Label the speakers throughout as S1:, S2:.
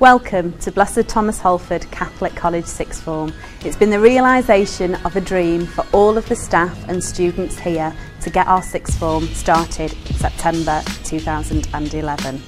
S1: Welcome to Blessed Thomas Holford Catholic College Sixth Form. It's been the realisation of a dream for all of the staff and students here to get our sixth form started in September 2011.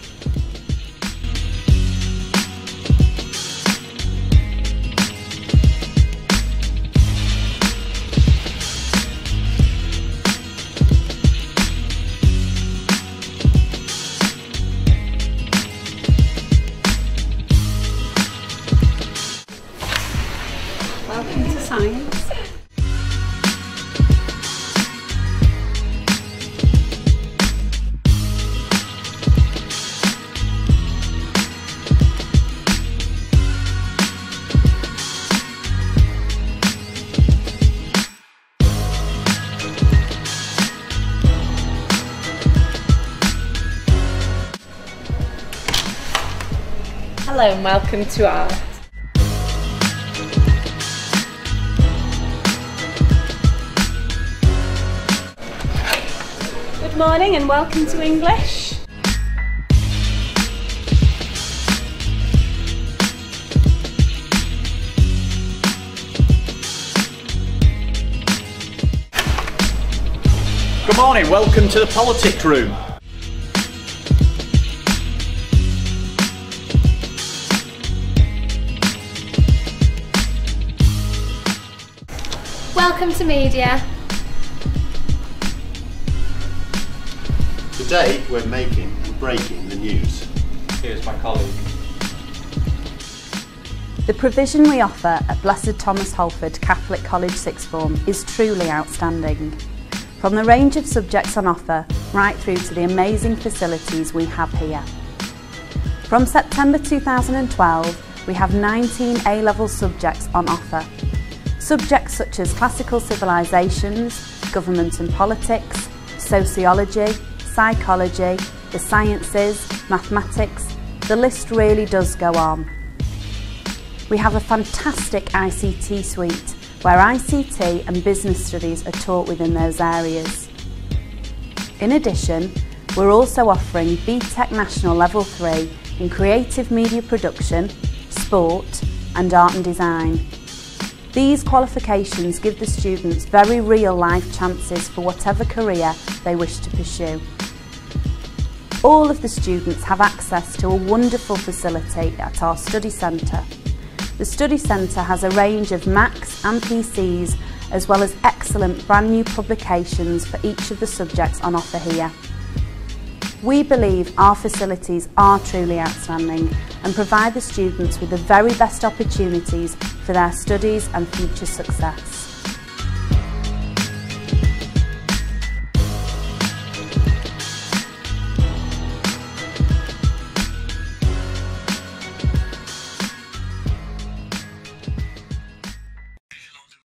S2: Hello and welcome to art. Good morning and welcome to English.
S3: Good morning, welcome to the Politics Room.
S4: Welcome to media.
S5: Today we're making and breaking the news.
S3: Here's my colleague.
S1: The provision we offer at Blessed Thomas Holford Catholic College Sixth Form is truly outstanding. From the range of subjects on offer right through to the amazing facilities we have here. From September 2012, we have 19 A-level subjects on offer. Subjects such as classical civilisations, government and politics, sociology, psychology, the sciences, mathematics, the list really does go on. We have a fantastic ICT suite where ICT and business studies are taught within those areas. In addition, we're also offering BTEC National Level 3 in Creative Media Production, Sport and Art and Design. These qualifications give the students very real life chances for whatever career they wish to pursue. All of the students have access to a wonderful facility at our study centre. The study centre has a range of Macs and PCs as well as excellent brand new publications for each of the subjects on offer here. We believe our facilities are truly outstanding and provide the students with the very best opportunities for their studies and future success.